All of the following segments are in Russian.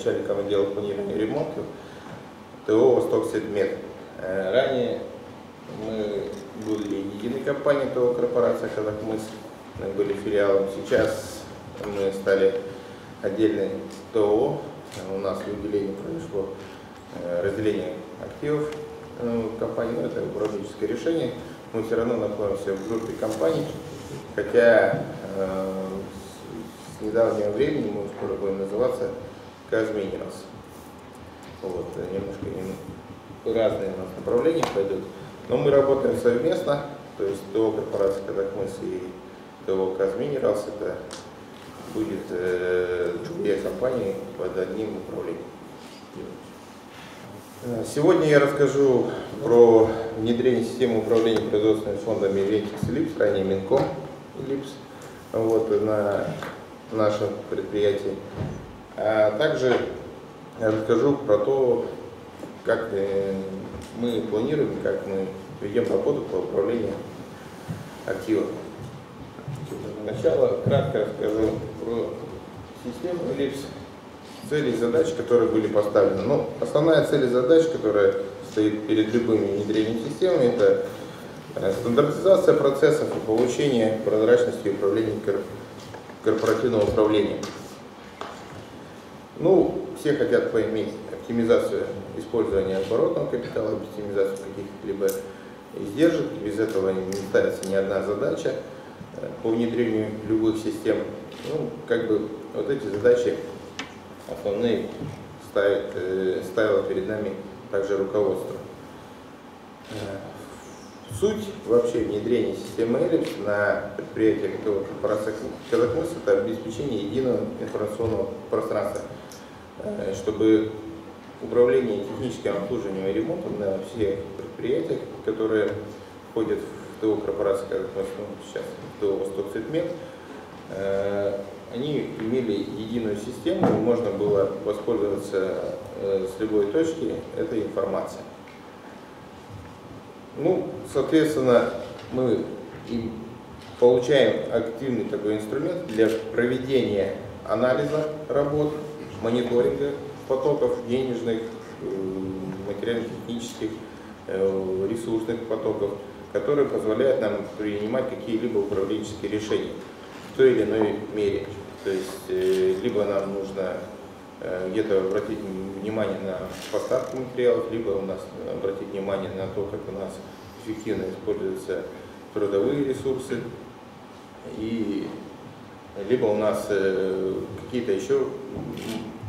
начальником отдела планирования и ремонта ТО «Восток Сетмет». Э, ранее мы были единой компанией ТО «Корпорация Казахмыс». Мы были филиалом. Сейчас мы стали отдельной ТО. У нас в отделении произошло э, разделение активов э, компании, но это управленческое решение. Мы все равно находимся в группе компаний, хотя с недавнего времени мы скоро будем называться Kaz Minerals. Вот, немножко разные у нас направления пойдут. Но мы работаем совместно, то есть ТО корпорация Казахмыс и ТО Kaz Minerals это будет э, две компании под одним управлением. Сегодня я расскажу про внедрение системы управления производственными фондами Ventyx Ellipse, ранее Mincom и Липс, вот, на нашем предприятии. А также расскажу про то, как э, мы планируем, как мы ведем работу по управлению активами. Сначала кратко расскажу про систему Липс цели и задач, которые были поставлены. Ну, основная цель и задача, которая стоит перед любыми внедрением системы, это э, стандартизация процессов и получение прозрачности управления корпоративного управления. Ну, все хотят поиметь оптимизацию использования оборотного капитала, оптимизацию каких-либо издержек. Без этого не ставится ни одна задача э, по внедрению любых систем. Ну, как бы вот эти задачи основные ставит, э, ставило перед нами также руководство. Э, суть вообще внедрения системы Ellipse на предприятиях Казахмыс – это обеспечение единого информационного пространства, чтобы управление техническим обслуживанием и ремонтом на всех предприятиях, которые входят в ТО корпорации Казахмыс, ну, сейчас в ТО Восток Цветмет, они имели единую систему, и можно было воспользоваться э, с любой точки этой информацией. Ну, соответственно, мы получаем активный такой инструмент для проведения анализа работ, мониторинга потоков денежных, э, материально-технических, э, ресурсных потоков, которые позволяют нам принимать какие-либо управленческие решения в той или иной мере. То есть э, либо нам нужно где-то обратить внимание на поставку материалов, либо у нас обратить внимание на то, как у нас эффективно используются трудовые ресурсы, и либо у нас какие-то еще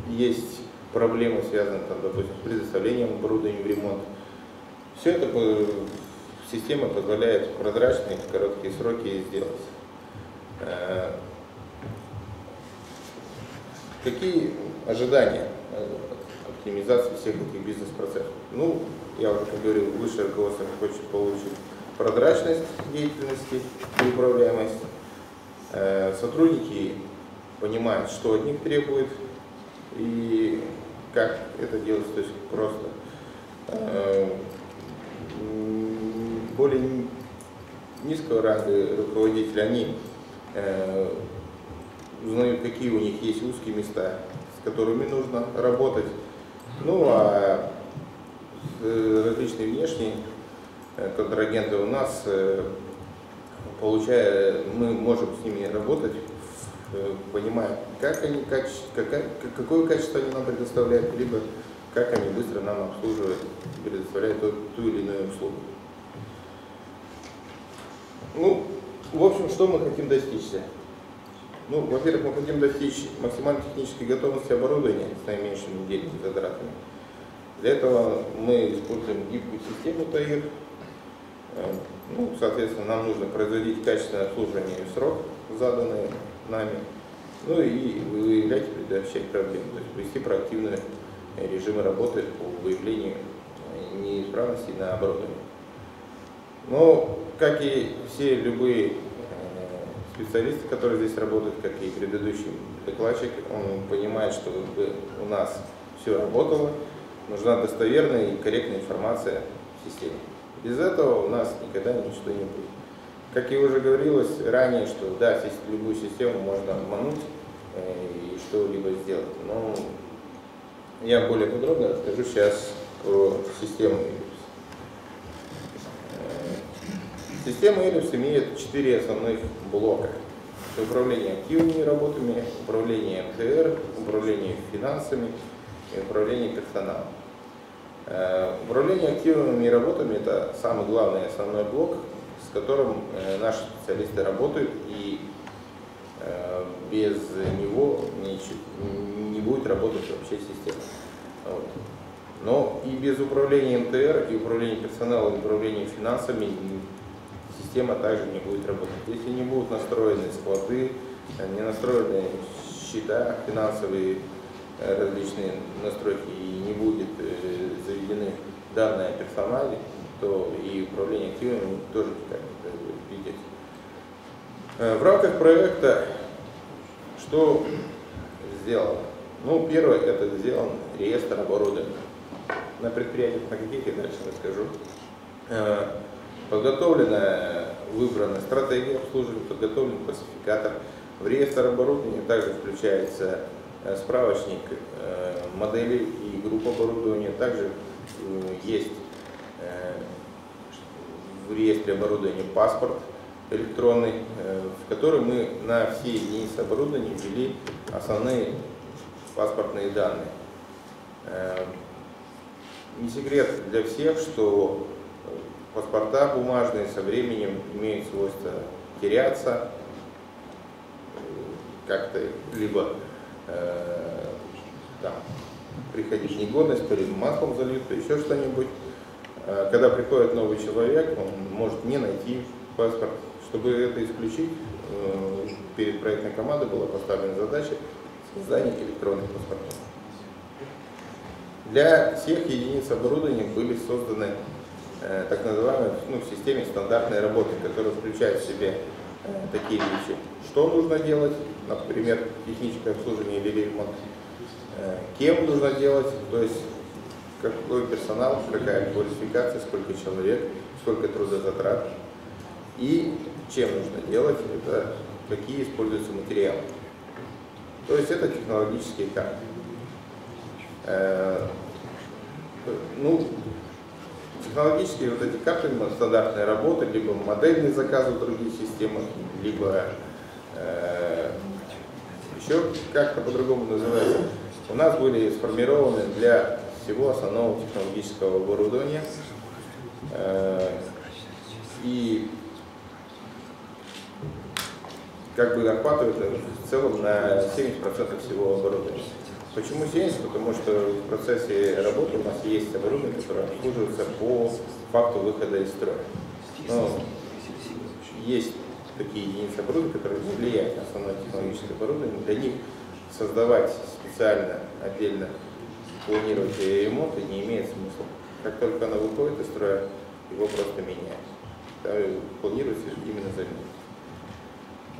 есть проблемы, связанные, там, допустим, с предоставлением оборудования в ремонт. Все это система позволяет в прозрачные короткие сроки сделать. Какие ожидания э, оптимизации всех этих бизнес-процессов? Ну, я уже говорил, высшее руководство хочет получить прозрачность деятельности и управляемость. Э, сотрудники понимают, что от них требует и как это делать, то есть просто э, более низкого ранга руководители, они узнают, какие у них есть узкие места, с которыми нужно работать. Ну а э, различные внешние э, контрагенты у нас, э, получая, мы можем с ними работать, понимая, как они, какое, какое качество они нам предоставляют, либо как они быстро нам обслуживают, предоставляют ту, ту или иную услугу. Ну, в общем, что мы хотим достичь? Ну, во-первых, мы хотим достичь максимальной технической готовности оборудования с наименьшими денежными затратами. Для этого мы используем гибкую систему ТАИР. Э, ну, соответственно, нам нужно производить качественное обслуживание в срок, заданный нами, ну и выявлять и предотвращать проблемы, то есть вести проактивные режимы работы по выявлению неисправностей на оборудовании. Но, как и все любые специалисты, которые здесь работают, как и предыдущий докладчик, он понимает, что у нас все работало, нужна достоверная и корректная информация в системе. Без этого у нас никогда ничего не будет. Как и уже говорилось ранее, что да, любую систему можно обмануть э, и что-либо сделать. Но я более подробно расскажу сейчас про систему Ellipse. Э, система Ellipse имеет четыре основных блока. Это управление активными работами, управление МТР, управление финансами и управление персоналом. Э, управление активными работами – это самый главный основной блок, с которым э, наши специалисты работают, и э, без него не будет работать вообще система. Вот. Но и без управления МТР, и управления персоналом, и управления финансами система также не будет работать. Если не будут настроены склады, не настроены счета финансовые, различные настройки, и не будет заведены данные о персонале, то и управление активами тоже никак не. Э, в рамках проекта что сделано? Ну, первое, это сделан реестр оборудования. На предприятиях на каких я дальше расскажу. Э, подготовлена, выбрана стратегия обслуживания, подготовлен классификатор. В реестр оборудования также включается э, справочник моделей и групп оборудования. Также есть в реестре оборудования паспорт электронный, э, в который мы на все единицы оборудования ввели основные паспортные данные. Э, не секрет для всех, что паспорта бумажные со временем имеют свойство теряться, как-то либо э, там, приходить в негодность, то маслом зальют, то еще что-нибудь. Э, когда приходит новый человек, он может не найти паспорт. Чтобы это исключить, э, перед проектной командой была поставлена задача создания электронных паспортов. Для всех единиц оборудования были созданы э, так называемые ну, в системе стандартной работы, которая включает в себе такие вещи. Что нужно делать, например, техническое обслуживание или ремонт, кем нужно делать, то есть какой персонал, какая квалификация, сколько человек, сколько трудозатрат и чем нужно делать, это какие используются материалы. То есть это технологические карты. Э, ну, технологические вот эти карты стандартной работы, либо модельный заказ в других системах, либо э, еще как-то по-другому называется, у нас были сформированы для всего основного технологического оборудования. Э, и как бы охватывает в целом на 70% всего оборудования. Почему 70? Потому что в процессе работы у нас есть оборудование, которое обслуживается по факту выхода из строя. Но есть такие единицы оборудования, которые не влияют на основное технологическое оборудование. Для них создавать специально, отдельно планировать ремонт и не имеет смысла. Как только она выходит из строя, его просто меняют. Планируется именно замена.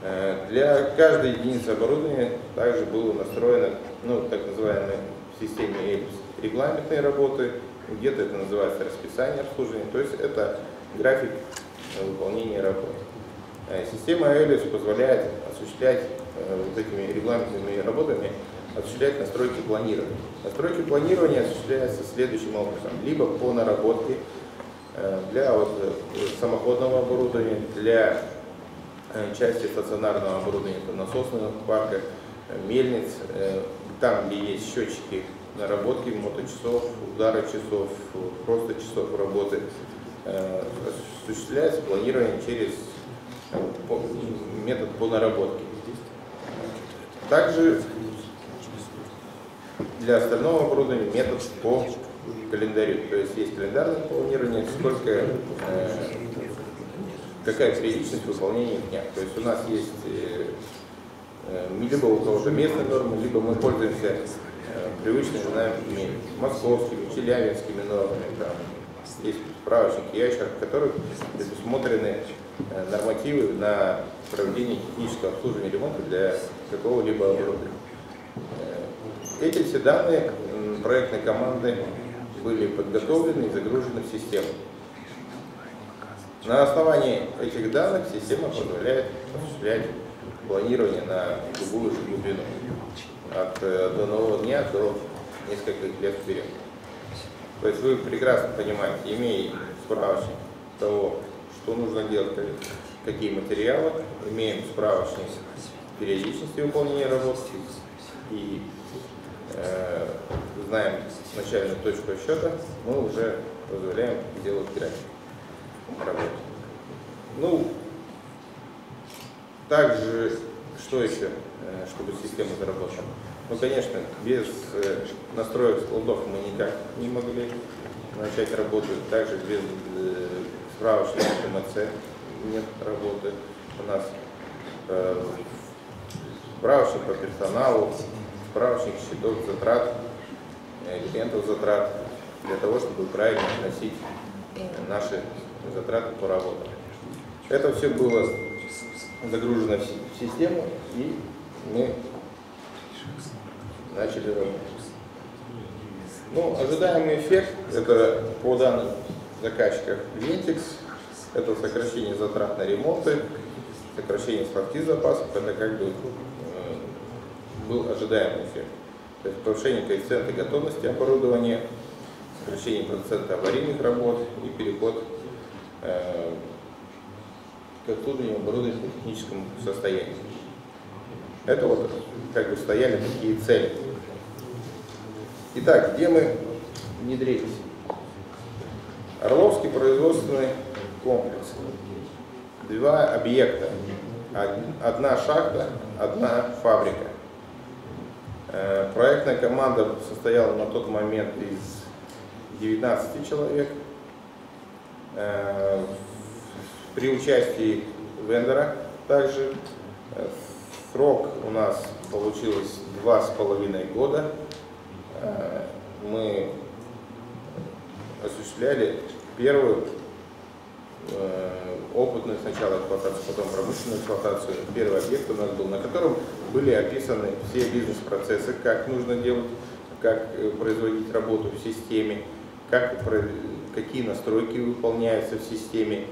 Э, для каждой единицы оборудования также было настроено, ну, так называемые в системе ELIPS регламентные работы, где-то это называется расписание обслуживания, то есть это график выполнения работы. Э, система ELIPS позволяет осуществлять э, вот этими регламентными работами осуществлять настройки планирования. Настройки планирования осуществляются следующим образом. Либо по наработке э, для вот э, самоходного оборудования, для э, части стационарного оборудования, это насосного парка, мельниц, там, где есть счетчики наработки моточасов, удара часов, просто часов работы, осуществляется планирование через метод по наработке. Также для остального оборудования метод по календарю. То есть есть календарное планирование, сколько, э, какая периодичность выполнения дня. То есть у нас есть э, э, либо у кого-то местные нормы, либо мы пользуемся э, привычными нами московскими, челябинскими нормами. Там есть справочник ящик, в которых предусмотрены э, нормативы на проведение технического обслуживания ремонта для какого-либо оборудования. Эти все данные проектной команды были подготовлены и загружены в систему. На основании этих данных система позволяет осуществлять планирование на любую глубину, от э, до нового дня до нескольких лет вперед. То есть вы прекрасно понимаете, имея справочник того, что нужно делать, какие материалы, имеем справочник периодичности выполнения работы и знаем начальную точку счета, мы уже позволяем делать график работы. Ну, также, что еще, э, чтобы система заработала? Ну, конечно, без э, настроек складов мы никак не могли начать работу. Также без э, справочника МЦ нет работы у нас. Справочник по персоналу, справочник счетов затрат, элементов затрат, для того, чтобы правильно относить наши затраты по работе. Это все было загружено в систему, и мы начали работать. Ну, ожидаемый эффект, это по данным заказчиков Ventix, это сокращение затрат на ремонты, сокращение складки запасов, это как бы э, был ожидаемый эффект. То есть повышение коэффициента готовности оборудования, сокращение процента аварийных работ и переход э, к обслуживанию оборудования по техническому состоянию. Это вот как бы стояли такие цели. Итак, где мы внедрились? Орловский производственный комплекс. Два объекта. Одна шахта, одна фабрика. Э, проектная команда состояла на тот момент из 19 человек. Э, при участии вендора также э, срок у нас получилось два с половиной года. Мы осуществляли первую опытную сначала эксплуатацию, потом промышленную эксплуатацию. Первый объект у нас был, на котором были описаны все бизнес-процессы, как нужно делать, как производить работу в системе, как, какие настройки выполняются в системе,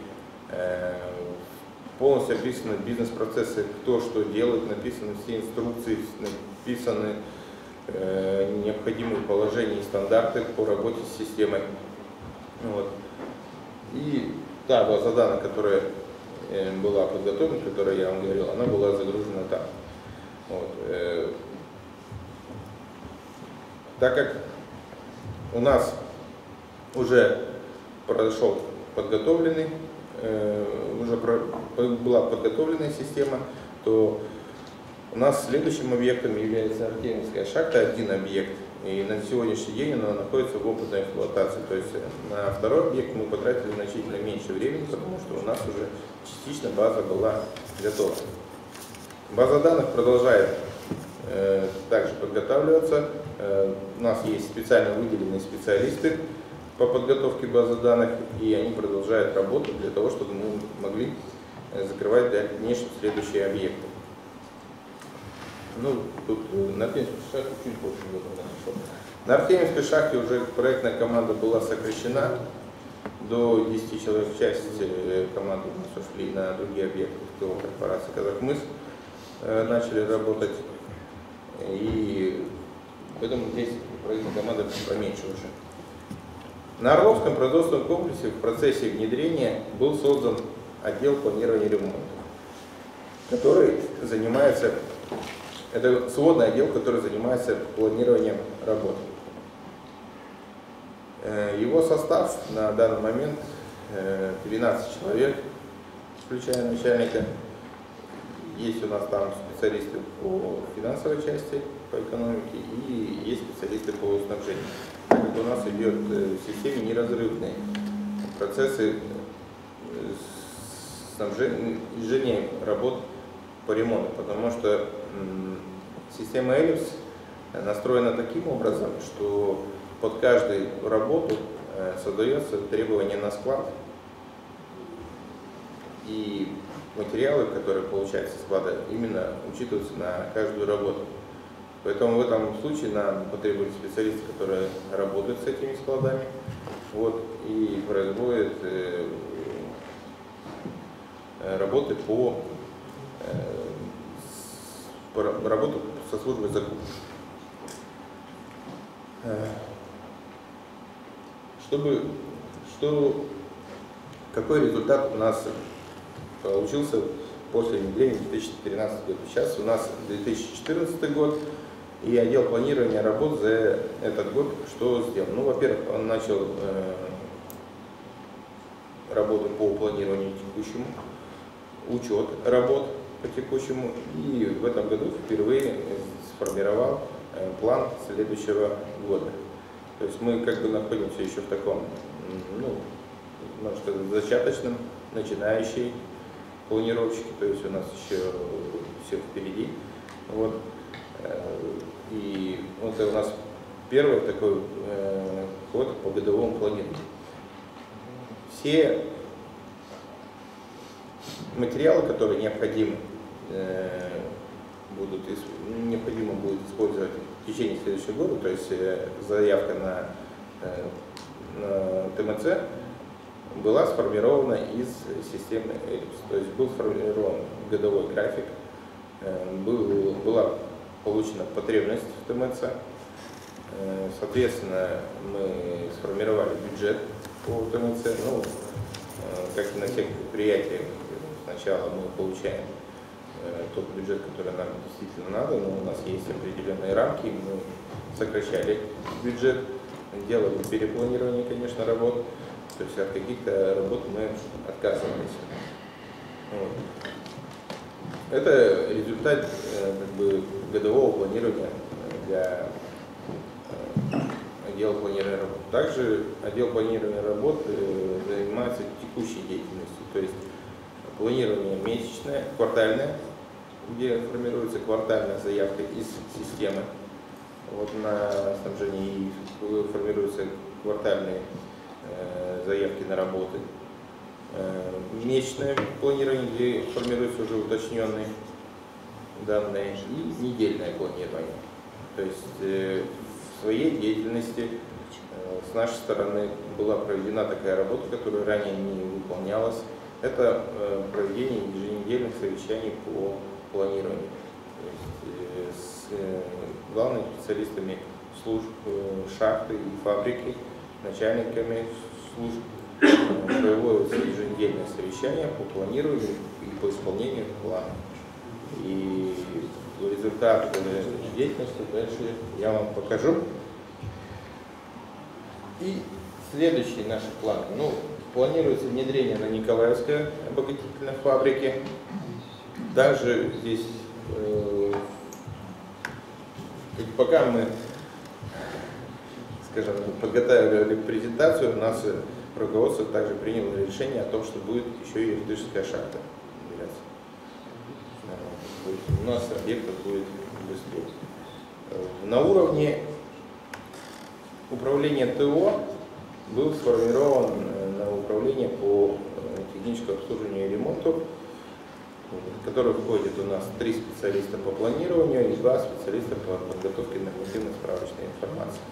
Э, полностью описаны бизнес-процессы, кто что делает, написаны все инструкции, написаны э, необходимые положения и стандарты по работе с системой. Вот. И та база данных, которая э, была подготовлена, которую я вам говорил, она была загружена там. Вот. Так как у нас уже прошел подготовленный Э, уже была подготовленная система, то у нас следующим объектом является Артемьевская шахта, один объект. И на сегодняшний день она находится в опытной эксплуатации. То есть на второй объект мы потратили значительно меньше времени, потому что у нас уже частично база была готова. База данных продолжает э, также подготавливаться. Э, у нас есть специально выделенные специалисты, по подготовке базы данных, и они продолжают работу для того, чтобы мы могли э, закрывать дальнейшие следующие объекты. Ну, тут э, на Артемьевской шахте чуть больше года нашел. На Артемьевской шахте уже проектная команда была сокращена до 10 человек. Часть э, команды у нас ушли на другие объекты ТО корпорации Казахмыс, начали работать. И поэтому здесь проектная команда поменьше уже. На Орловском производственном комплексе в процессе внедрения был создан отдел планирования ремонта, который занимается, это сводный отдел, который занимается планированием работ. Э, его состав на данный момент 12 э, человек, включая начальника. Есть у нас там специалисты по финансовой части, по экономике и есть специалисты по снабжению у нас идет э, в системе неразрывные процессы снабжения работ по ремонту, потому что система Эллипс настроена таким образом, что под каждую работу э, создается требование на склад, и материалы, которые получаются со склада, именно учитываются на каждую работу. Поэтому в этом случае нам потребуются специалисты, которые работают с этими складами вот, и производят э, работы по, по работу со службой закупки. Чтобы, что, какой результат у нас получился после внедрения 2013 год. Сейчас у нас 2014 год, и отдел планирования работ за этот год что сделал? Ну, во-первых, он начал э, работу по планированию текущему, учет работ по текущему, и в этом году впервые сформировал э, план следующего года. То есть мы как бы находимся еще в таком, ну, можно сказать, зачаточном, начинающей планировщики, то есть у нас еще все впереди. Вот. Э, и вот это у нас первый такой э, ход по годовому планированию. Все материалы, которые необходимы, будут, необходимо будет использовать в течение следующего года, то есть заявка на, на ТМЦ, была сформирована из системы Эллипс. То есть был сформирован годовой график, э, был, была получена потребность в ТМЦ. Э, соответственно, мы сформировали бюджет по ТМЦ. Ну, э, как и на всех предприятиях, сначала мы получаем тот бюджет, который нам действительно надо, но у нас есть определенные рамки, мы сокращали бюджет, делали перепланирование, конечно, работ. То есть от каких-то работ мы отказывались. Вот. Это результат э, как бы, годового планирования для э, отдела планирования работ. Также отдел планирования работ э, занимается текущей деятельностью, то есть планирование месячное, квартальное, где формируется квартальная заявка из системы вот на снабжение и формируются квартальные Э, заявки на работы. Э, месячное планирование, где формируются уже уточненные данные, и недельное планирование. То есть э, в своей деятельности с нашей стороны была проведена такая работа, которая ранее не выполнялась. Это проведение еженедельных совещаний по планированию. То есть с главными специалистами служб шахты и фабрики начальниками служб проводится еженедельное совещание по планированию и по исполнению плана. И результат деятельности дальше я вам покажу. И следующий наш план. Ну, планируется внедрение на Николаевской обогатительной фабрике. Также здесь, э, пока мы скажем, подготавливали презентацию, у нас руководство также приняло решение о том, что будет еще и электрическая шахта. У нас объектов будет быстрее. На уровне управления ТО был сформирован э, на управление по э, техническому обслуживанию и ремонту, который входит у нас три специалиста по планированию и два специалиста по подготовке нормативной справочной информации.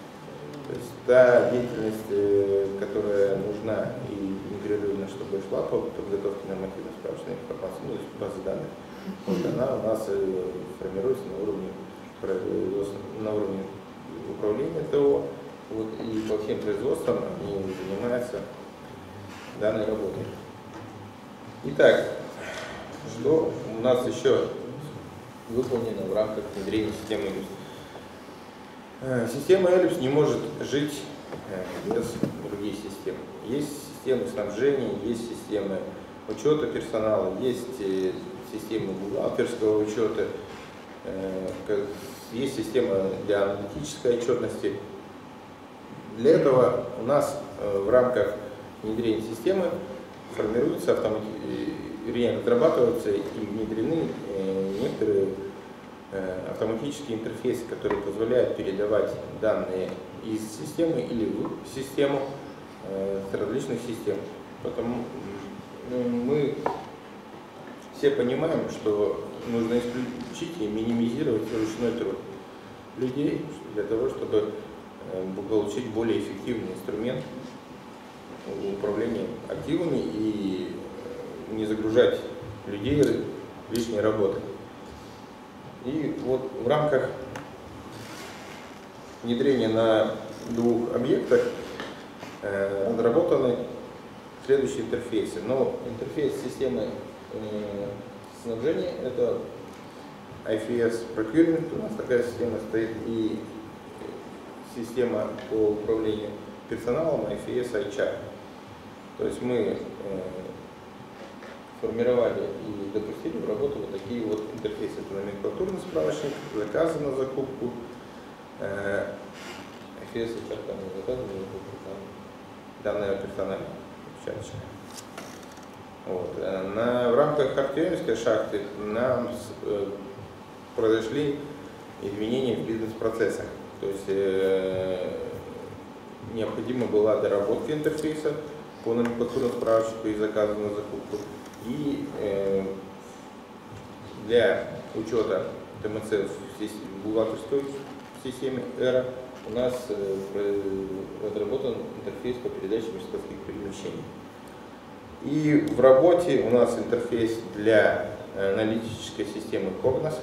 То есть та деятельность, э, которая нужна и непрерывно, чтобы шла по подготовке нормативной справочной информации, ну, то есть базы данных, вот она у нас э, формируется на уровне, на уровне управления ТО, вот, и по всем производствам они занимаются данной работой. Итак, что у нас еще выполнено в рамках внедрения системы индустрии? Э, система Эллипс не может жить э, без других систем. Есть системы снабжения, есть системы учета персонала, есть э, системы бухгалтерского учета, есть система для аналитической отчетности. Для этого у нас в рамках внедрения системы формируются, автомати... разрабатываются и внедрены некоторые Э, автоматические интерфейсы, которые позволяют передавать данные из системы или в систему э, с различных систем. Потому мы все понимаем, что нужно исключить и минимизировать ручной труд людей для того, чтобы э, получить более эффективный инструмент управления активами и не загружать людей лишней работы. И вот в рамках внедрения на двух объектах э, разработаны следующие интерфейсы. Но интерфейс системы э, снабжения это IFS Procurement, у нас такая система стоит, и система по управлению персоналом IFS HR. То есть мы э, формировали и допустили в работу вот такие вот интерфейсы. Это номенклатурный справочник, заказы на закупку, э, IFS HR там заказы на закупку, там данные персональная печаточка. Вот. Э, на, в рамках Артемьевской шахты нам э, произошли изменения в бизнес-процессах. То есть э, необходима была доработка интерфейса по номенклатурному справочнику и заказу на закупку. И э, для учета ТМЦ в бухгалтерской системе ЭРА у нас э, разработан интерфейс по передаче межскладских перемещений. И в работе у нас интерфейс для аналитической системы Cognos,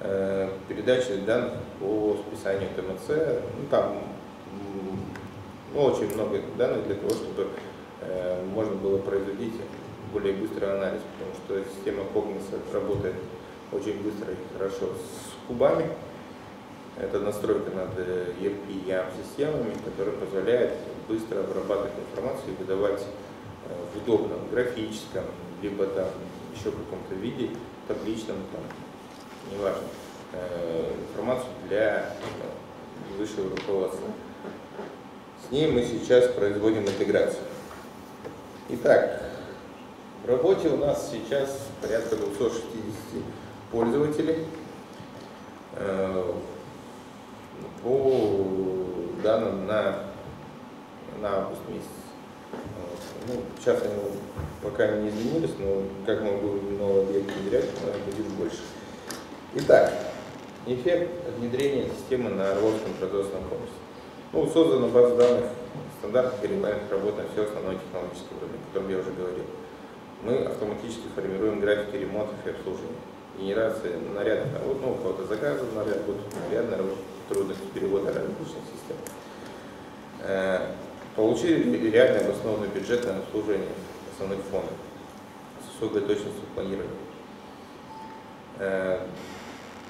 э, передачи данных по списанию ТМЦ. Ну, там ну, очень много данных для того, чтобы э, можно было производить более быстрый анализ, потому что система Cognos работает очень быстро и хорошо с кубами. Это настройка над ERP и YAM системами, которая позволяет быстро обрабатывать информацию и выдавать Э, в удобном графическом, либо там еще каком-то виде, табличном, там, неважно, э, информацию для э, высшего руководства. С ней мы сейчас производим интеграцию. Итак, в работе у нас сейчас порядка 260 пользователей по данным на, на август месяц. Ну, сейчас они пока не изменились, но как мы будем новый объект внедрять, будет больше. Итак, эффект внедрения системы на Орловском производственном комплексе. Ну, создана база данных стандартных и регламентных работ на все основные технологические уровни, о котором я уже говорил. Мы автоматически формируем графики ремонтов и обслуживания. Генерация нарядных работ, ну, у кого-то заказы наряд, будут нарядные работы, трудности перевода различных систем. Э, Получили реально обоснованный бюджет на обслуживание основных фондов с высокой точностью планирования. Э,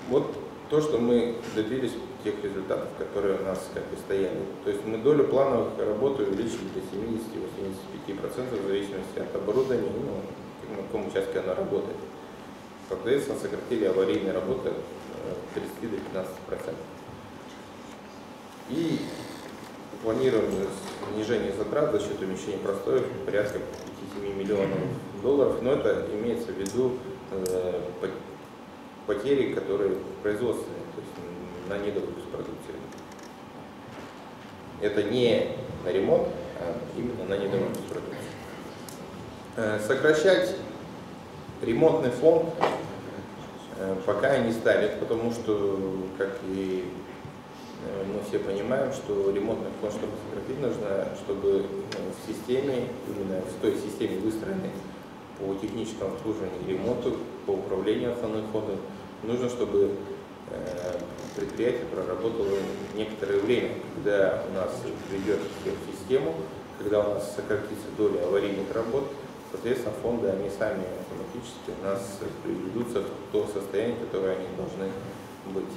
вот то, что мы добились тех результатов, которые у нас как бы стояли. То есть мы долю плановых работ увеличили до 70-85% в зависимости от оборудования, ну, на каком участке она работает. Соответственно, сократили аварийные работы от 30 до 15%. И планируем снижение затрат за счет умещения простоев порядка 5-7 миллионов долларов, но это имеется в виду э, потери, которые производственные, то есть на недовыпуск продукции. Это не на ремонт, а именно на недовыпуск продукции. Э, сокращать ремонтный фонд э, пока не стали, потому что, как и Э, мы все понимаем, что ремонтный фонд, чтобы сократить, нужно, чтобы в системе, именно в той системе выстроенной по техническому обслуживанию и ремонту, по управлению основным фондом, нужно, чтобы предприятие проработало некоторое время, когда у нас придет в систему, когда у нас сократится доля аварийных работ, соответственно, фонды, они сами автоматически у нас приведутся в то состояние, которое они должны быть.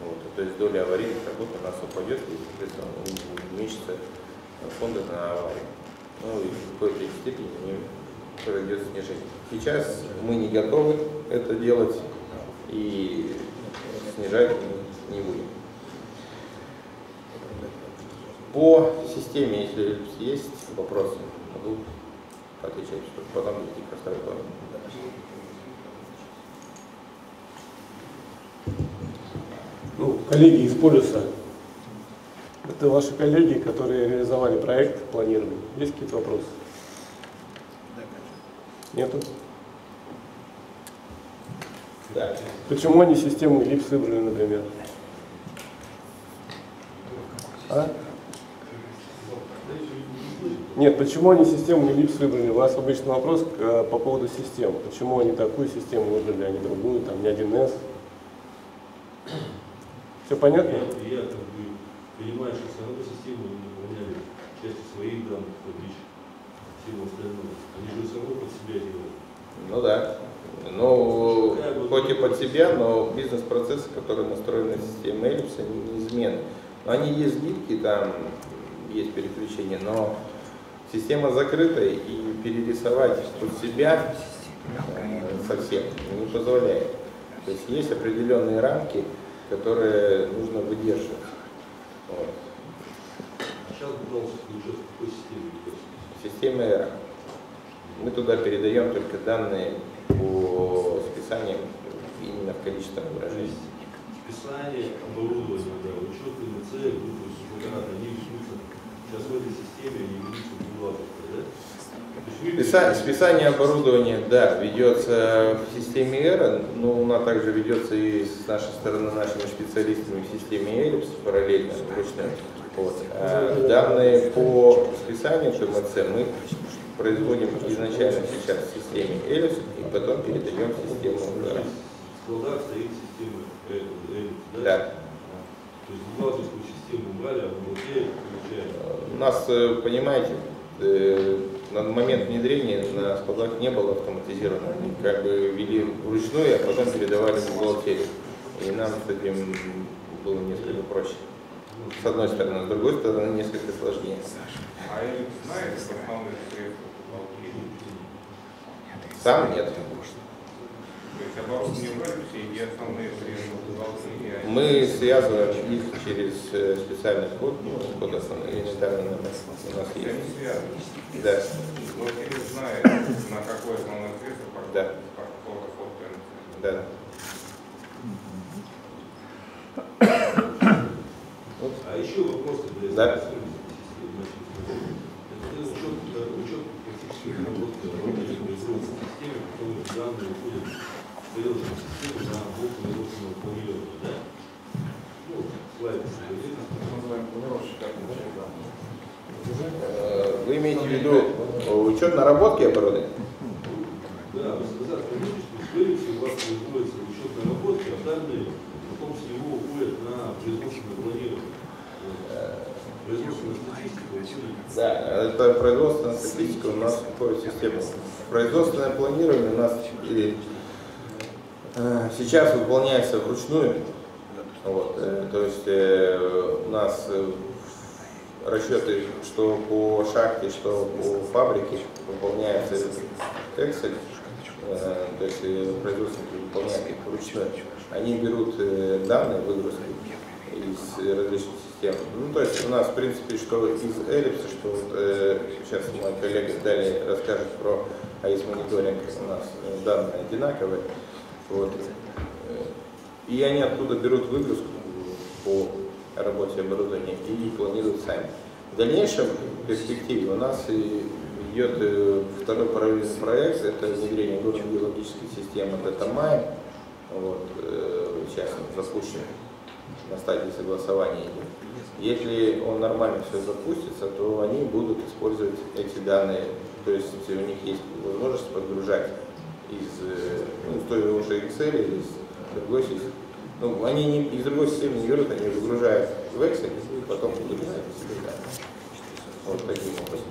Вот, то есть доля аварийных работ у нас упадет и, соответственно, уменьшится фонды на аварии. Ну и в какой-то степени произойдет снижение. Сейчас мы не готовы это делать и снижать мы не будем. По системе, если есть вопросы, могу отвечать, чтобы потом идти к второй ну, коллеги из полюса. Это ваши коллеги, которые реализовали проект планирования. Есть какие-то вопросы? Нету? Почему они систему Ellipse выбрали, например? А? Нет, почему они систему Ellipse выбрали? У вас обычный вопрос э, по поводу систем. Почему они такую систему выбрали, а не другую, там, не 1С? Все понятно? Я, я как бы понимаю, что все равно систему не выполняли части своих данных, табличек, всего остального. Они же все равно под себя делают. Ну да. Ну, хоть и под себя, но бизнес-процессы, которые настроены на системе Ellipse, они неизменны. Но они есть гибкие, там есть переключения, но система закрытая и перерисовать под себя э, совсем не позволяет. То есть есть определенные рамки, которые нужно выдерживать. Вот. Сейчас пытался включать в какой системе? Система ERA. Мы туда передаем только данные по списаниям именно в количественном выражении. списание, оборудование, да, учет ИНЦ, есть аппараты, они ведутся сейчас в этой системе, они ведутся в да? Списание оборудования, да, ведется в системе ERA, но она также ведется и с нашей стороны нашими специалистами в системе Ellipse параллельно, вручную. Вот. А данные по списанию ТМЦ мы производим изначально сейчас в системе Ellipse и потом передаем в систему ERA. В складах стоит система э, э, да? Да. То есть бухгалтерскую систему брали, а в бухгалтерии получаем. У нас, э, понимаете, э, на момент внедрения на складах не было автоматизировано. Мы как бы вели вручную, а потом передавали в бухгалтерию. И нам с этим было несколько проще. С одной стороны, с другой стороны, несколько сложнее. А я знаю, что основные средства бухгалтерии? Сам нет. Мы связываем их через э, специальный код, ну, код основной, элементарный номер у нас Они есть. связаны. Да. Бухгалтерия знает, на какое основное средство Да. Да. А еще вопрос, когда я Да. учет, учет фактически работы работающей производственной системы, которые данные уходят да? Ну, слайд. Э, Вы имеете в виду учет наработки оборудования? Да, вы сказали, в Феликсе у вас производится учет наработки, а данные потом с него уходят на производственное планирование. Производственная статистика Да, это производственная статистика у нас в систему. Производственное планирование у нас и, э, сейчас выполняется вручную. Вот, э, то есть э, у нас э, расчеты, что по шахте, что по фабрике выполняется Excel, э, то есть э, производственники выполняют их вручную. Они берут э, данные выгрузки из э, различных систем. Ну, то есть у нас, в принципе, что из Ellipse, что вот, э, сейчас мой коллега далее расскажет про AIS мониторинг, у нас э, данные одинаковые. Вот. И они оттуда берут выгрузку по работе оборудования и планируют сами. В дальнейшем перспективе у нас идет э, второй параллельный проект, это внедрение горно-биологической системы DataMine. Вот, э, сейчас запущен на стадии согласования. Если он нормально все запустится, то они будут использовать эти данные, то есть у них есть возможность подгружать из, э, ну, с той же Excel или из другой системы. Ну, они не, из другой системы не берут, они загружают в Excel и потом подгружают себе данные. Вот таким образом.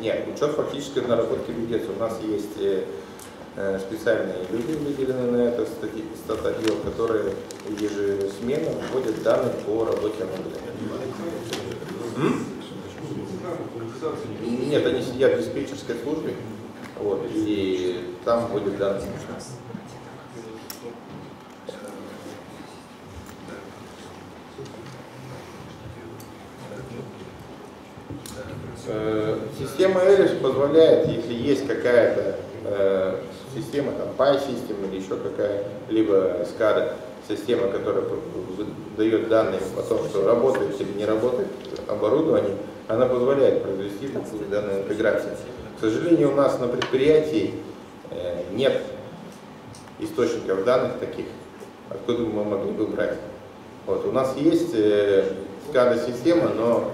Нет, учет фактически наработки ведется. У нас есть э, специальные люди, выделенные на это статотдел, которые ежесменно вводят данные по работе не Нет, они сидят в диспетчерской службе, вот, и там вводят данные. Э, Система Eris позволяет, если есть какая-то э, система, там, PI-система или еще какая-либо SCADA, система, которая дает данные о том, что работает или не работает оборудование, она позволяет произвести такую данную интеграцию. К сожалению, у нас на предприятии э, нет источников данных таких, откуда мы могли бы брать. Вот, у нас есть э, SCADA-система, но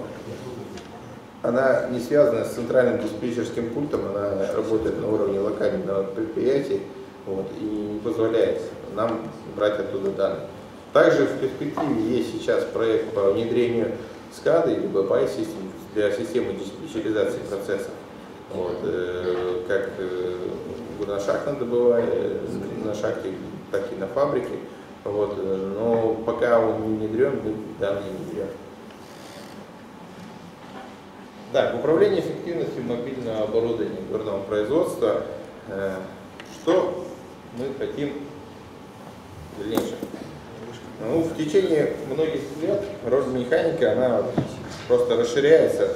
она не связана с центральным диспетчерским пультом, она работает на уровне локального предприятия вот, и не позволяет нам брать оттуда данные. Также в перспективе есть сейчас проект по внедрению SCADA или BPI систем для системы диспетчеризации процессов. Вот, э, как э, на шахтно добывая, э, на шахте, так и на фабрике. Вот, э, но пока он не внедрен, мы данные не берем. Так, управление эффективностью мобильного оборудования горного производства. Э, Что мы хотим в дальнейшем? Ну, в течение многих лет роль механика, она просто расширяется.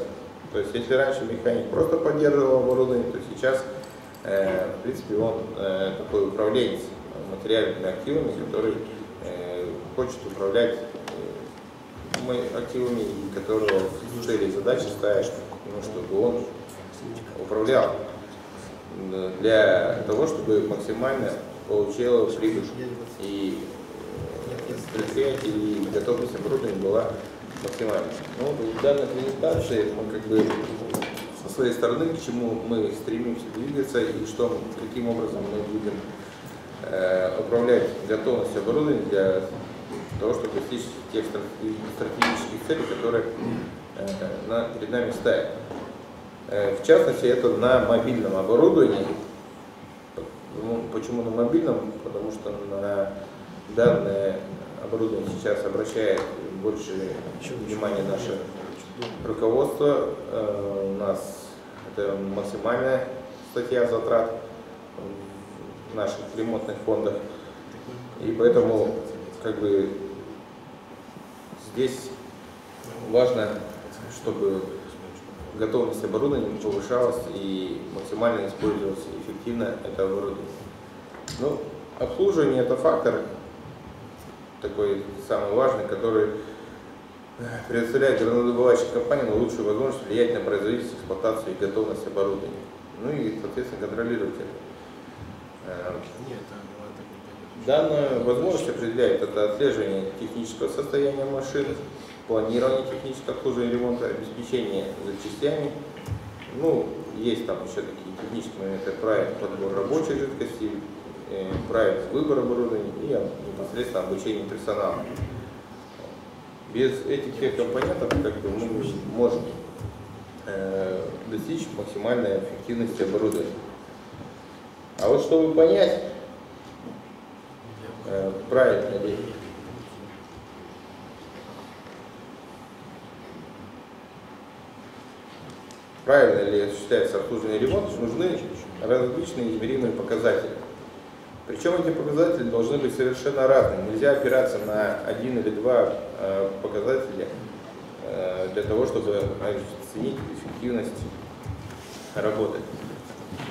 То есть, если раньше механик просто поддерживал оборудование, то сейчас, э, в принципе, он э, такой управленец материальными активами, который э, хочет управлять э, активами, которого цели задачи ставит, ну, чтобы он управлял м, для того, чтобы максимально получил прибыль и э, предприятие и готовность оборудования была максимальной. Ну, в данной презентации мы как бы со своей стороны, к чему мы стремимся двигаться и что, каким образом мы будем э, управлять готовностью оборудования для того, чтобы достичь тех стратеги- стратегических целей, которые э, на- перед нами ставят. Э, В частности, это на мобильном оборудовании. Ну, Почему на мобильном? Потому что на данное оборудование сейчас обращает больше внимания наше руководство. Э, У нас это максимальная статья затрат в наших ремонтных фондах. И поэтому как бы здесь важно, чтобы готовность оборудования повышалась и максимально использовалось эффективно это оборудование. Ну, обслуживание это фактор такой самый важный, который э, предоставляет горнодобывающей компании лучшую возможность влиять на производительность, эксплуатацию и готовность оборудования. Ну и, соответственно, контролировать это. Э, Данную возможность определяет это отслеживание технического состояния машин, планирование технического обслуживания ремонта, обеспечение запчастями. Ну, есть там еще такие технические моменты, правильный подбор рабочей жидкости, э, правильный выбор оборудования и непосредственно обучение персонала. Без этих всех компонентов как бы, мы можем э, достичь максимальной эффективности оборудования. А вот чтобы понять, э, правильно ли правильно ли осуществляется обслуживание и ремонт, нужны различные измеримые показатели. Причем эти показатели должны быть совершенно разные. Нельзя опираться на один или два э, показателя э, для того, чтобы оценить эффективность работы.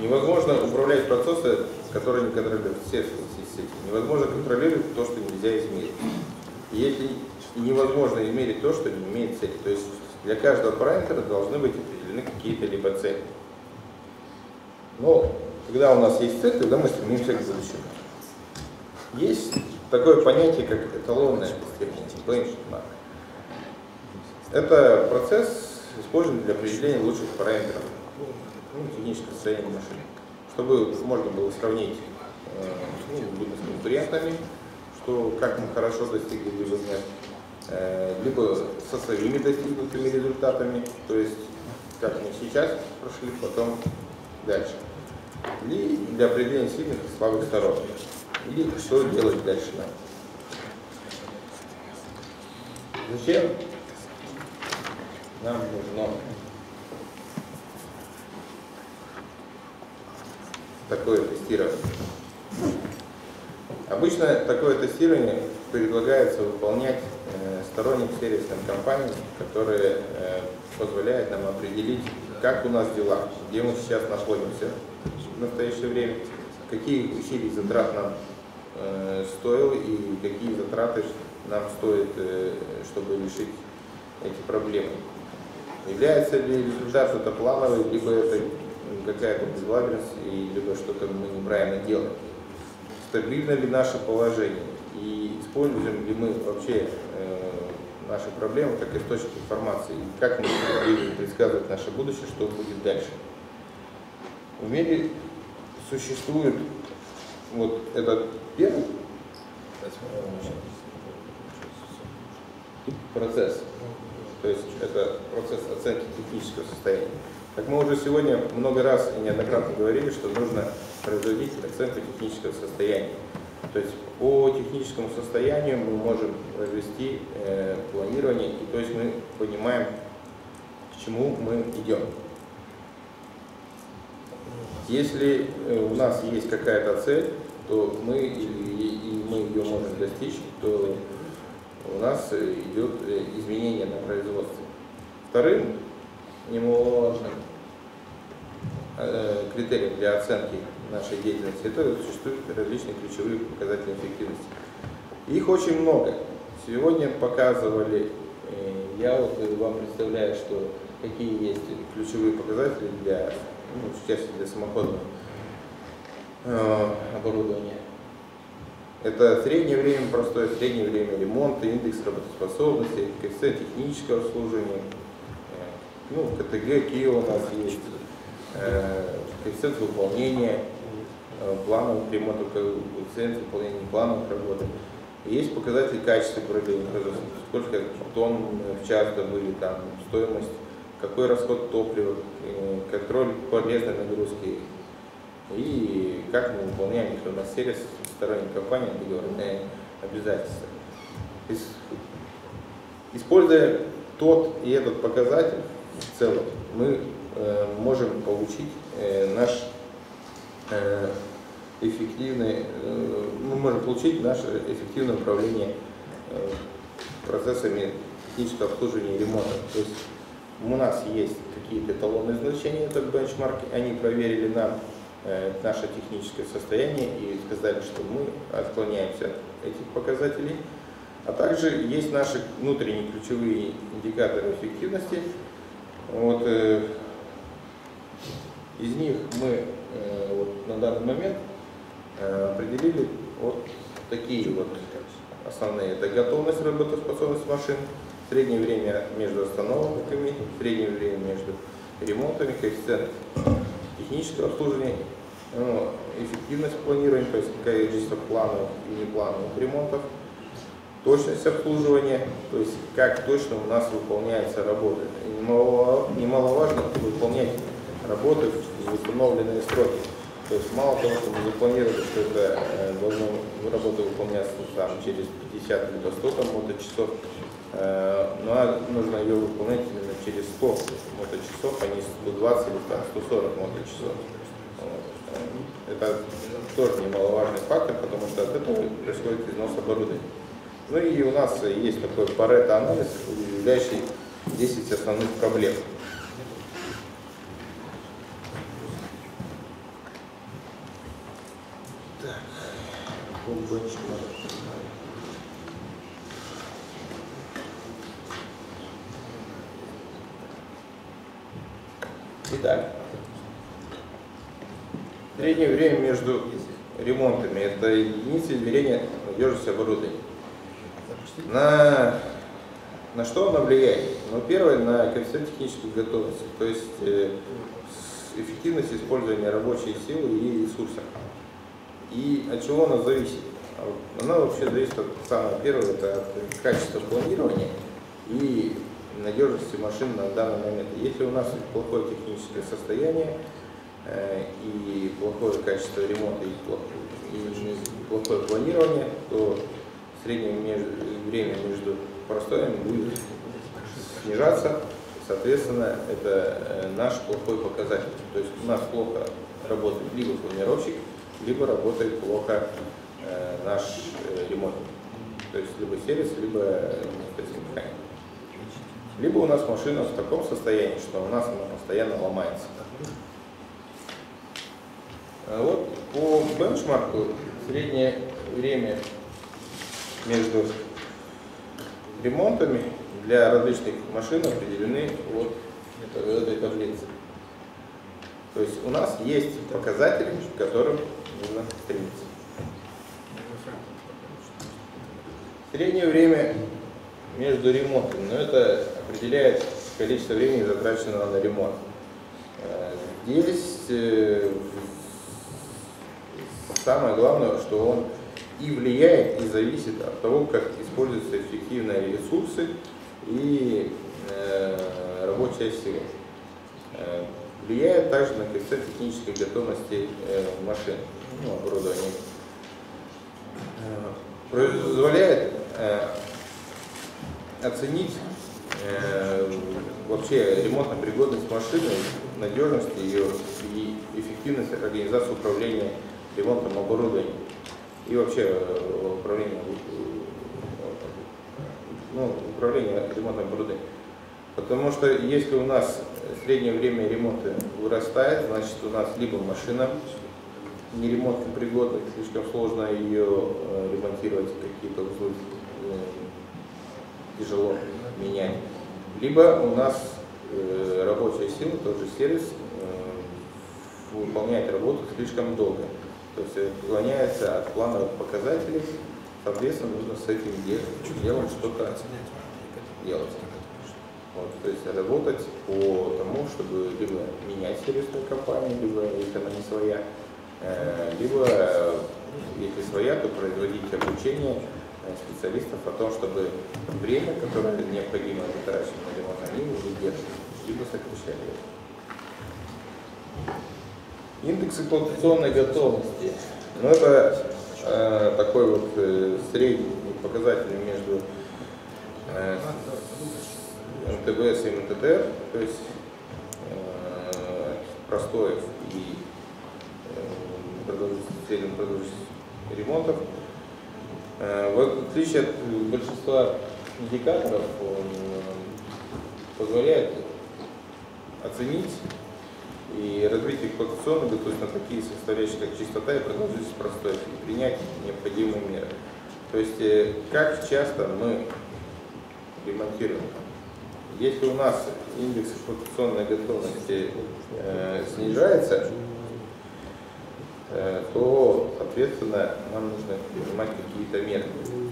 Невозможно управлять процессы, которые не контролируют все с. Невозможно контролировать то, что нельзя измерить. Если невозможно измерить то, что не имеет цели. То есть для каждого параметра должны быть какие-то либо цели. Но когда у нас есть цель, тогда мы стремимся к будущему. Есть такое понятие, как эталонное тестирование, benchmark. Это процесс, используемый для определения лучших параметров ну, технического состояния машины, чтобы можно было сравнить э, ну, с конкурентами, что как мы хорошо достигли, либо нет, э, либо со своими достигнутыми результатами, то есть мы сейчас прошли, потом дальше. И для определения сильных и слабых сторон. Или что делать дальше нам. Зачем нам нужно такое тестирование? Обычно такое тестирование предлагается выполнять э, сторонним сервисным компаниям, которые э, позволяют нам определить, как у нас дела, где мы сейчас находимся в настоящее время, какие усилий затрат нам э, стоило и какие затраты нам стоит, э, чтобы решить эти проблемы. Является ли результат это плановый, либо это какая-то безлаберность, и либо что-то мы неправильно делаем. стабильно ли наше положение и используем ли мы вообще э, наши проблемы как источник информации, и как мы будем предсказывать наше будущее, что будет дальше. В мире существует вот этот первый процесс, то есть это процесс оценки технического состояния. Как мы уже сегодня много раз и неоднократно говорили, что нужно производить оценку технического состояния. То есть по техническому состоянию мы можем произвести э, планирование, и то есть мы понимаем, к чему мы идем. Если э, у нас есть какая-то цель, то мы, и, мы ее можем достичь, то у нас идет э, изменение на производстве. Вторым немаловажным э, критерием для оценки нашей деятельности это существуют различные ключевые показатели эффективности. Их очень много. Сегодня показывали, я вот вам представляю, что какие есть ключевые показатели для ну, для самоходного э, оборудования. Это среднее время простое, среднее время ремонта, индекс работоспособности, коэффициент технического обслуживания, э, ну, КТГ, КИО у нас есть, э, коэффициент выполнения э, плановых ремонтов, коэффициент выполнения плановых работ. Есть показатели качества проведения, сколько тонн в час добыли, там, стоимость какой расход топлива, э, контроль полезной нагрузки и как мы выполняем, если у нас сервис сторонней компании договорные обязательства. Используя тот и этот показатель в целом, мы э, можем получить э, наш э, эффективный, э, мы можем получить наше эффективное управление э, процессами технического обслуживания и ремонта. То есть у нас есть какие-то эталонные значения, это бенчмарки, они проверили нам э, наше техническое состояние и сказали, что мы отклоняемся от этих показателей. А также есть наши внутренние ключевые индикаторы эффективности. Вот, э, из них мы э, вот, на данный момент определили вот такие вот основные. Это готовность, работоспособность машин, среднее время между остановками, среднее время между ремонтами, коэффициент технического обслуживания, ну, эффективность планирования, то есть количество плановых и неплановых ремонтов, точность обслуживания, то есть как точно у нас выполняется работа. Немаловажно выполнять работы в установленные сроки. То есть мало того, что мы запланировали, что это э, должно работа выполняться там, через 50 или до 100 там, моточасов, Э, но нужно ее выполнять именно через 100 моточасов, а не 120 или там, 140 моточасов. Э, это тоже немаловажный фактор, потому что от этого происходит износ оборудования. Ну и у нас есть такой парето-анализ, выявляющий 10 основных проблем. Так, Итак, среднее время между ремонтами – это единица измерения надежности оборудования. На, на что оно влияет? Ну, первое, на коэффициент технической готовности, то есть э, эффективность использования рабочей силы и ресурсов. И от чего она зависит? Она вообще зависит от самого первого, это от качества планирования и надежности машин на данный момент. Если у нас плохое техническое состояние э, и плохое качество ремонта и плохое, и плохое планирование, то среднее время между простоями будет снижаться. Соответственно, это э, наш плохой показатель. То есть у нас плохо работает либо планировщик, либо работает плохо э, наш э, ремонт. То есть либо сервис, либо механик. Либо у нас машина в таком состоянии, что у нас она постоянно ломается. А вот по бенчмарку среднее время между ремонтами для различных машин определены вот этой таблице. То есть у нас есть показатели, к которым нужно стремиться. Среднее время между ремонтом, но это определяет количество времени, затраченного на ремонт. Э, Здесь э, самое главное, что он и влияет, и зависит от того, как используются эффективные ресурсы и э, рабочая сила. Э, влияет также на коэффициент технической готовности э, машин, ну, оборудования. Э, позволяет э, оценить э, вообще ремонтно-пригодность машины, надежность ее и эффективность организации управления ремонтом оборудования и вообще э, управление, ну, управление ремонтом оборудования. Потому что если у нас среднее время ремонта вырастает, значит у нас либо машина не ремонтно пригодна, слишком сложно ее э, ремонтировать, какие-то узлы э, тяжело менять. Либо у нас э, рабочая сила, тот же сервис, э, выполняет работу слишком долго. То есть отклоняется от плановых показателей, соответственно, нужно с этим де- делом что-то делать. Вот, то есть работать по тому, чтобы либо менять сервисную компанию, либо если она не своя, э, либо э, если своя, то производить обучение э, специалистов о том, чтобы время, которое необходимо затрачивать на ремонт, они выдерживали, либо сокращали. Индекс эксплуатационной готовности. Ну, это э, такой вот э, средний показатель между э, МТБС и МТДР, то есть э, простоев и э, продолжительных ремонтов. Э, в отличие от большинства индикаторов, он э, позволяет оценить и развить эксплуатационную готовность на такие составляющие, как чистота и продолжительность простоя, и принять необходимые меры. То есть, э, как часто мы ремонтируем. Если у нас индекс эксплуатационной готовности э, снижается, э, то, соответственно, нам нужно принимать какие-то меры.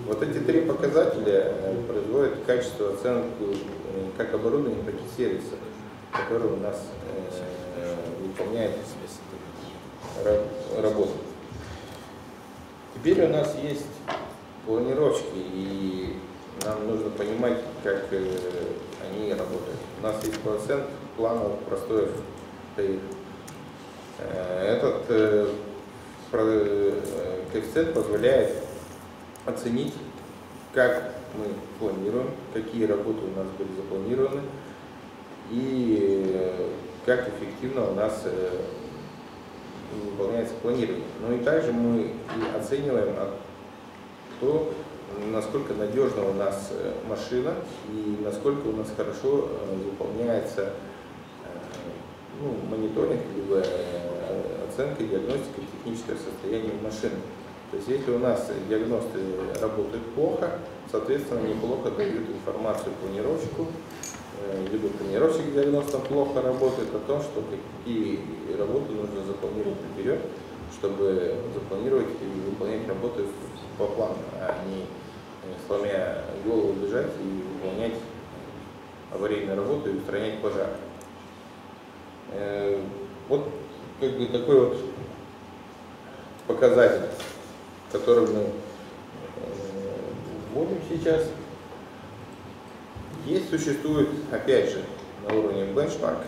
Вот эти три показателя э, производят качество оценку как оборудования, так и сервиса, который у нас э, выполняет ра- работу. Теперь у нас есть планировщики, и нам нужно понимать, как э, они работают. У нас есть процент плановых простоев. Э, Этот э, э, коэффициент позволяет оценить, как мы планируем, какие работы у нас были запланированы и э, как эффективно у нас э, выполняется планирование. Ну и также мы и оцениваем а, то, насколько надежна у нас э, машина и насколько у нас хорошо э, выполняется ну, мониторинг, либо оценка диагностика технического состояния машины. То есть если у нас диагносты работают плохо, соответственно, неплохо дают информацию планировщику, э, либо планировщик диагностом плохо работает о том, что какие работы нужно запланировать наперед, чтобы запланировать и выполнять работы по плану, а не э, сломя голову бежать и выполнять аварийную работу и устранять пожар. Э, Вот как бы такой вот показатель, который мы вводим сейчас. Есть, существует, опять же, на уровне бенчмарк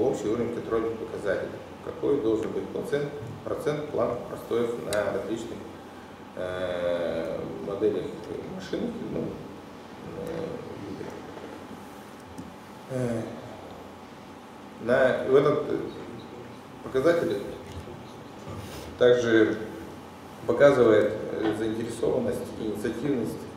общий уровень контрольных показателей. Какой должен быть процент, процент план простоев на различных э, моделях машин, ну, э, на в этот показатель также показывает э, заинтересованность и инициативность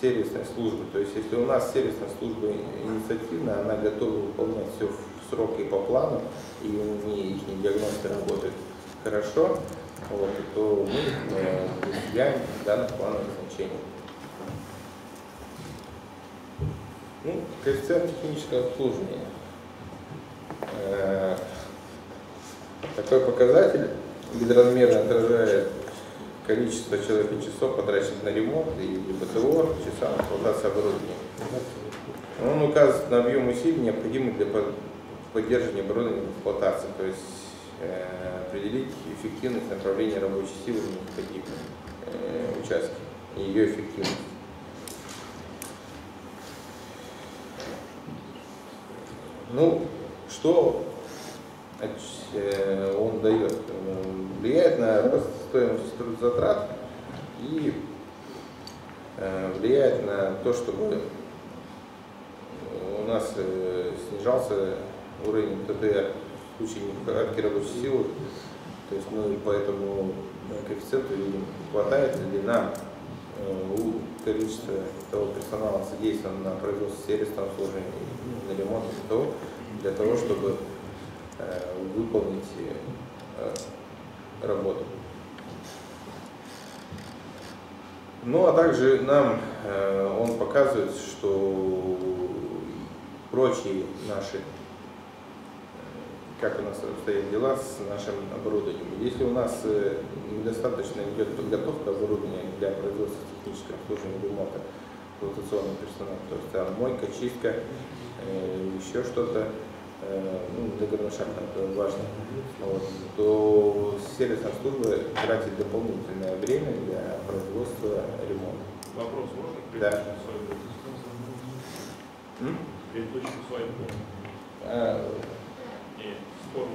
сервисной службы. То есть если у нас сервисная служба инициативная, она готова выполнять все в срок и по плану, и у нее их диагносты работают хорошо, вот, то мы э, достигаем данных плановых значений. Ну, коэффициент технического обслуживания. Э, Такой показатель безразмерно отражает количество человек часов потраченных на ремонт и БТО, часа на эксплуатацию оборудования. Он указывает на объем усилий, необходимый для по- поддержания оборудования в эксплуатации, то есть э, определить эффективность направления рабочей силы на необходимые э, участки и ее эффективность. Ну, что э, он дает? Э, Влияет на рост стоимости трудозатрат и э, влияет на то, чтобы у нас э, снижался уровень ТТР в случае нехватки рабочей силы. То есть мы по этому коэффициенту видим, хватает ли нам э, у количества того персонала задействован на производство сервисного обслуживания, на ремонт и того, для того, чтобы э, выполнить э, работу. Ну, а также нам э, он показывает, что прочие наши, э, как у нас обстоят дела с нашим оборудованием. Если у нас э, недостаточно идет подготовка оборудования для производства технического обслуживания ремонта, эксплуатационного персонала, то есть там мойка, чистка, э, еще что-то, ну, для горношахта это важно, вот, то сервисная служба тратит дополнительное время для производства ремонта. Вопрос можно? Да. Слайд был. А, Нет, был.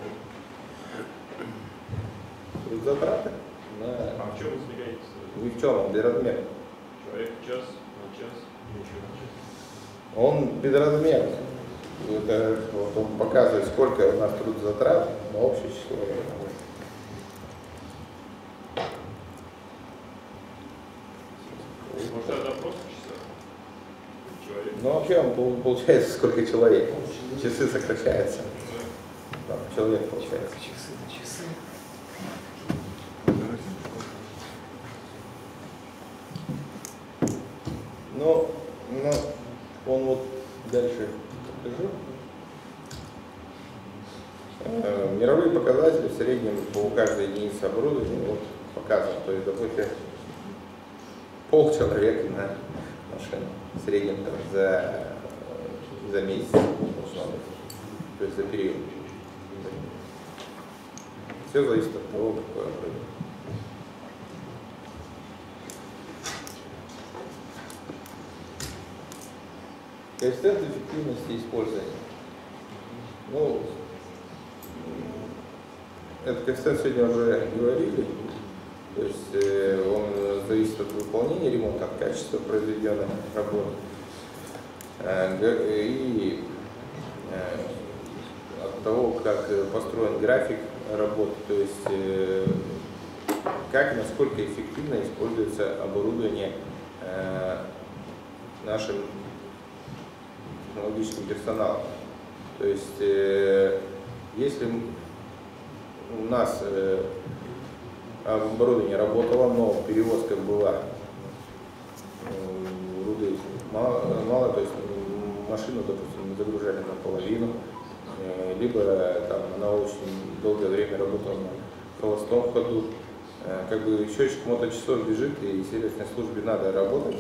затраты на А в чем вы ни в чем, он безразмерный. Человек час на час, ничего на час. Он безразмерный. Это, вот он показывает, сколько у нас трудозатрат на общее число. Может, тогда просто часа? Человек. Ну, вообще он пол- получается сколько человек. Часы сокращаются. Там, человек получается. Ну, ну, он вот дальше покажу. Э, Мировые показатели в среднем по каждой единице оборудования вот показано. То есть, допустим, пол человека на машину в среднем там, за, за месяц. То есть за период. Все зависит от того, какое оборудование. Коэффициент эффективности использования. Ну, этот коэффициент сегодня уже говорили. То есть э, он зависит от выполнения ремонта, от качества произведенных работ. Э, И э, от того, как э, построен график работы, то есть э, как, насколько эффективно используется оборудование э, нашим технологическим персоналом. То есть, э, если у нас э, оборудование работало, но перевозка была м, руды мало, мало, то есть машину, допустим, загружали наполовину, э, либо там она очень долгое время работала на холостом ходу. Э, Как бы счетчик моточасов бежит, и сервисной службе надо работать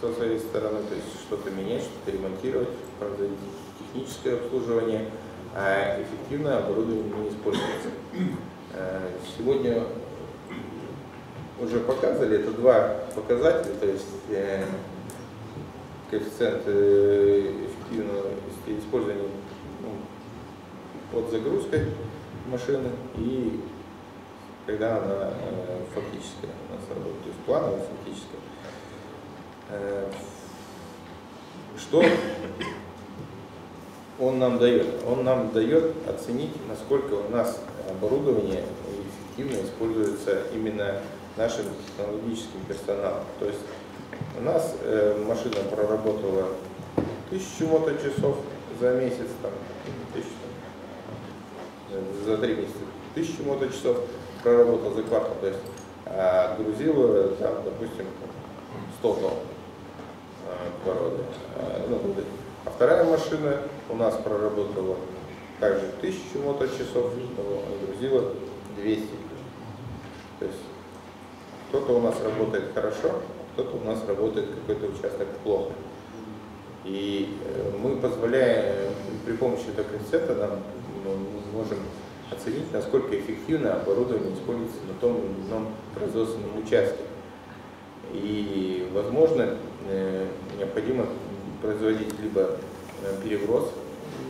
со своей стороны, то есть что-то менять, что-то ремонтировать, производить техническое обслуживание, а эффективно оборудование не используется. Э, Сегодня уже показывали, это два показателя, то есть э, коэффициент э, эффективного ис- использования ну, под загрузкой машины и когда она э, фактическая у нас работает, то есть плановая, фактическая. Э, Что он нам дает? Он нам дает оценить, насколько у нас оборудование эффективно используется именно нашим технологическим персоналом. То есть у нас э, машина проработала тысячу моточасов за месяц, там, тысячу, э, за три месяца, тысячу моточасов проработал за квартал, то есть а отгрузила там, допустим, 100 тонн э, породы. А, ну. А вторая машина у нас проработала также тысячу моточасов, но отгрузила 200. То есть Кто-то у нас работает хорошо, кто-то у нас работает какой-то участок плохо. И э, мы позволяем при помощи этого коэффициента нам ну, мы можем оценить, насколько эффективно оборудование используется на том или ином производственном участке. И, возможно, э, необходимо производить либо э, переброс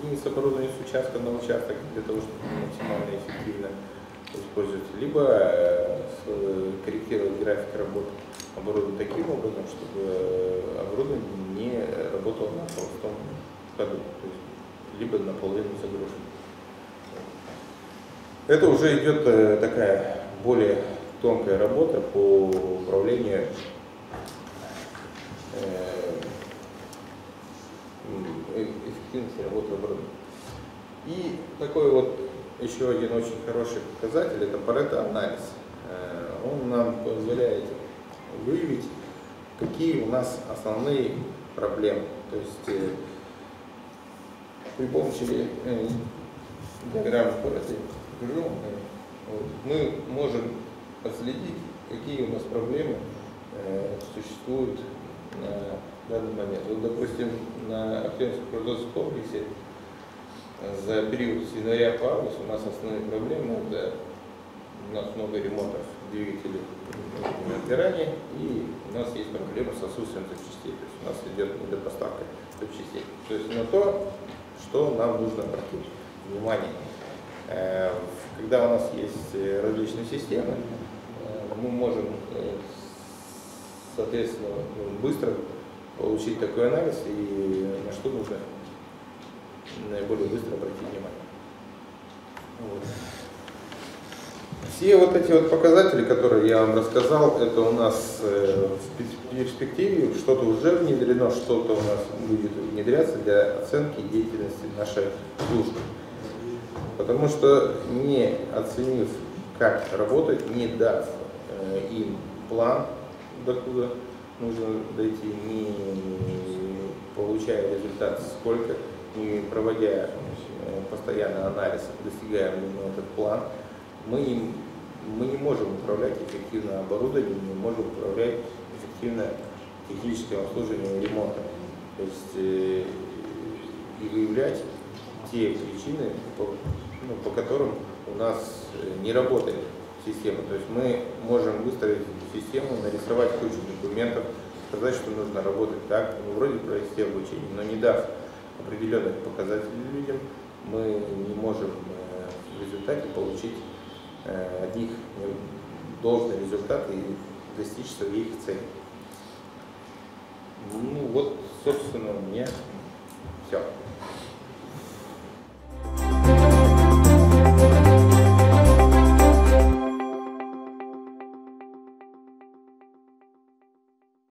единиц оборудования с участка на участок для того, чтобы максимально эффективно использовать, либо э, э, корректировать график работы оборудования таким образом, чтобы э, оборудование не работало на холостом ходу, то есть либо наполовину загружено. Это уже идет такая более тонкая работа по управлению эффективности работы оборудования. И такой вот еще один очень хороший показатель это Парето-анализ. Э, Он нам позволяет выявить, какие у нас основные проблемы. То есть э, при помощи диаграммы Парето э, вот, мы можем отследить, какие у нас проблемы существуют на данный момент. Вот, допустим, на Актенском производственном комплексе за период с января по август у нас основные проблемы это у нас много ремонтов двигателей на отгорание, и у нас есть проблемы с отсутствием запчастей. То есть у нас идет недопоставка запчастей. То есть на то, что нам нужно обратить внимание. Э, Когда у нас есть э, различные системы, э, мы можем, соответственно, ну, быстро получить такой анализ и на что нужно наиболее быстро обратить внимание. Вот. Все вот эти вот показатели, которые я вам рассказал, это у нас э, в пер- перспективе что-то уже внедрено, что-то у нас будет внедряться для оценки деятельности нашей службы. Потому что не оценив, как работать, не дав э, им план, докуда нужно дойти, не получая результат сколько, не проводя э, постоянно анализ, достигаем этот план, мы, мы не можем управлять эффективно оборудованием, не можем управлять эффективно техническим обслуживанием и ремонтом. То есть э, и выявлять те причины, по, ну, по которым у нас э, не работает система. То есть мы можем выстроить систему, нарисовать кучу документов, сказать, что нужно работать так, вроде провести обучение, но не дав определенных показателей людям, мы не можем э, в результате получить э, от них должный результат и достичь своих целей. Ну вот, собственно, у меня все.